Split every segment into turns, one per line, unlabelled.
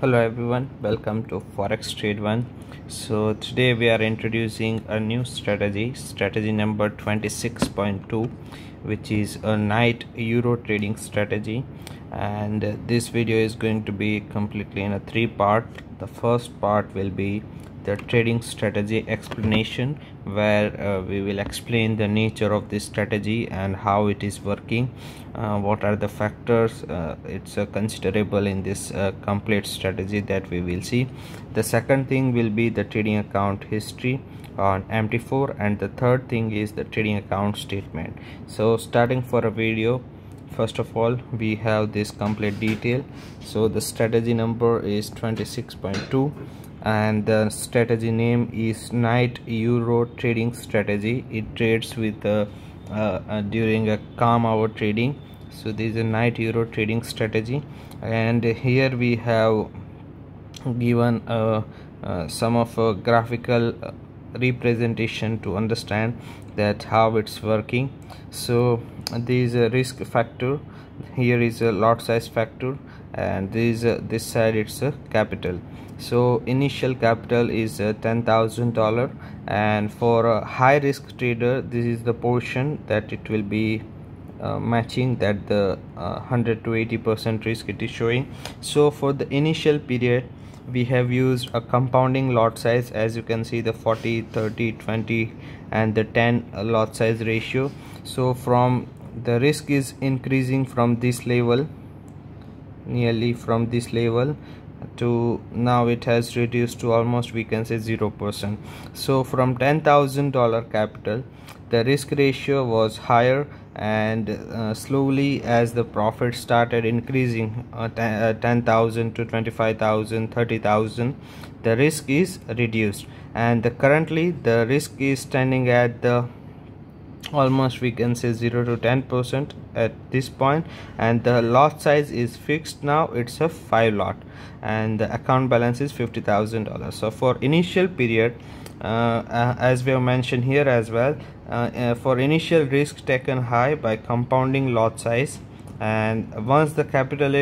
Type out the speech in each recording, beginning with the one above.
hello everyone. Welcome to forex trade one. So today we are introducing a new strategy strategy number 26.2 which is a night euro trading strategy. And this video is going to be completely in a three part. The first part will be the trading strategy explanation where uh, we will explain the nature of this strategy and how it is working uh, what are the factors uh, it's uh, considerable in this uh, complete strategy that we will see. The second thing will be the trading account history on mt4 and the third thing is the trading account statement. So starting for a video first of all we have this complete detail. So the strategy number is 26.2 and the strategy name is night euro trading strategy. It trades with uh, uh, uh, during a calm hour trading. So this is a night euro trading strategy. And here we have given uh, uh, some of a graphical uh, representation to understand that how it's working. So this risk factor here is a lot size factor and this this side it's a capital. So initial capital is uh, ten thousand dollar and for a high risk trader this is the portion that it will be uh, matching that the uh, 100 to 80 percent risk it is showing. So for the initial period we have used a compounding lot size as you can see the 40 30 20 and the 10 lot size ratio. So from the risk is increasing from this level nearly from this level to now it has reduced to almost we can say zero percent. So from ten thousand dollar capital the risk ratio was higher and uh, slowly as the profit started increasing uh, uh 10,000 to 25,000 30,000 the risk is reduced. And the currently the risk is standing at the almost we can say 0 to 10 percent at this point. And the lot size is fixed now. It's a 5 lot. And the account balance is fifty thousand dollars. So for initial period uh, uh, as we have mentioned here as well uh, uh for initial risk taken high by compounding lot size and once the capital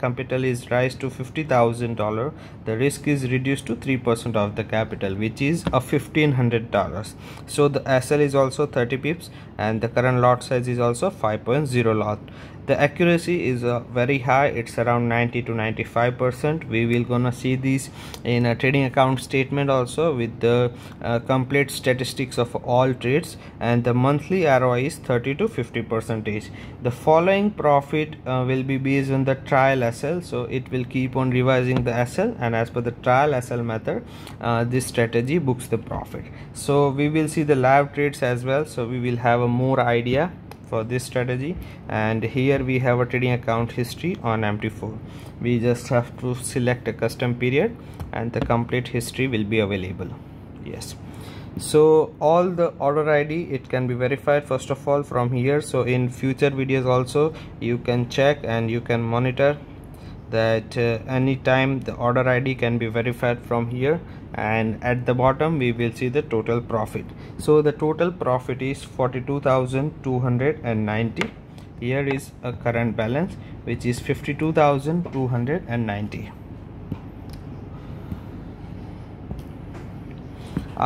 capital is raised to fifty thousand dollar the risk is reduced to three percent of the capital which is a fifteen hundred dollars. So the sl is also 30 pips and the current lot size is also 5.0 lot the accuracy is uh, very high. It's around 90 to 95 percent. We will gonna see this in a trading account statement also with the uh, complete statistics of all trades and the monthly ROI is 30 to 50 percentage. The following profit uh, will be based on the trial SL so it will keep on revising the SL and as per the trial SL method uh, this strategy books the profit. So we will see the live trades as well so we will have a more idea for this strategy. And here we have a trading account history on mt4 we just have to select a custom period and the complete history will be available. Yes. So all the order id it can be verified first of all from here. So in future videos also you can check and you can monitor that uh, anytime the order id can be verified from here and at the bottom we will see the total profit. So the total profit is 42290 here is a current balance which is 52290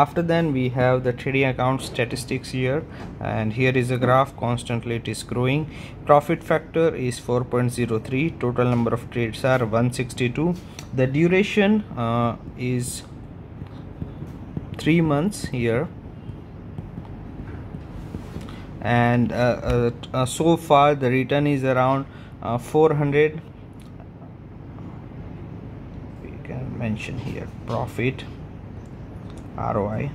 after then we have the trading account statistics here. And here is a graph. Constantly it is growing. Profit factor is 4.03 total number of trades are 162 the duration uh, is three months here. And uh, uh, uh, so far the return is around uh, 400 we can mention here profit ROI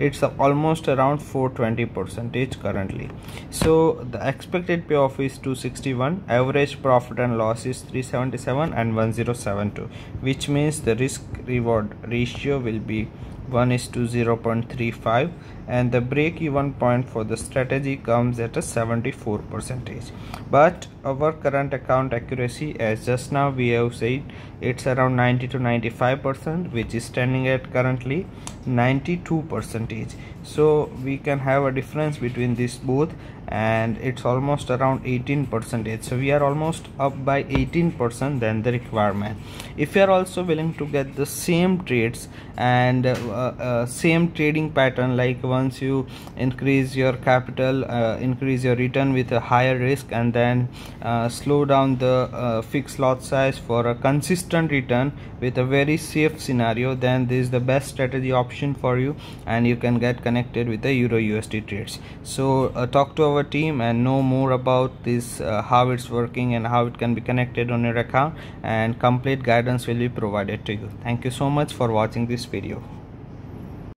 it's almost around 420 percentage currently. So the expected payoff is 261 average profit and loss is 377 and 1072 which means the risk reward ratio will be 1 is to 0.35 and the break even point for the strategy comes at a 74 percentage. But our current account accuracy as just now we have said it's around 90 to 95 percent which is standing at currently 92 percentage. So we can have a difference between this both and it's almost around 18 percentage. So we are almost up by 18 percent than the requirement. If you are also willing to get the same trades and uh, uh, same trading pattern like once you increase your capital uh, increase your return with a higher risk and then uh, slow down the uh, fixed lot size for a consistent return with a very safe scenario then this is the best strategy option for you and you can get connected with the euro usd trades. So uh, talk to our team and know more about this uh, how it's working and how it can be connected on your account and complete guidance will be provided to you. Thank you so much for watching this video